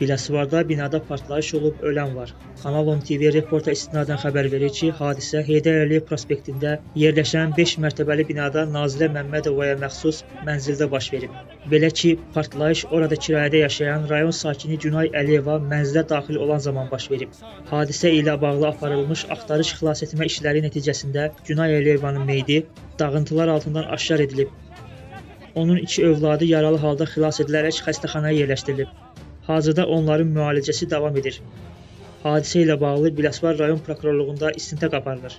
Biləsuvarda binada partlayış olub, ölən var. Kanal 10 TV reporta istinadən xəbər verir ki, hadisə Heydər Əliyev prospektində yerləşən 5 mərtəbəli binada Nazilə Məmmədovaya məxsus mənzildə baş verib. Belə ki, partlayış orada kirayədə yaşayan rayon sakini Günay Əliyeva mənzilə daxil olan zaman baş verib. Hadisə ilə bağlı aparılmış axtarış xilasetmə işləri nəticəsində Günay Əliyevanın meyidi dağıntılar altından aşkar edilib. Onun iki övladı yaralı halda xilas edilərək xəstəxanaya yerləşdirilib. Hazırda onların müalicəsi davam edir. Hadisə ilə bağlı Biləsuvar rayon prokurorluğunda istintaq aparılır.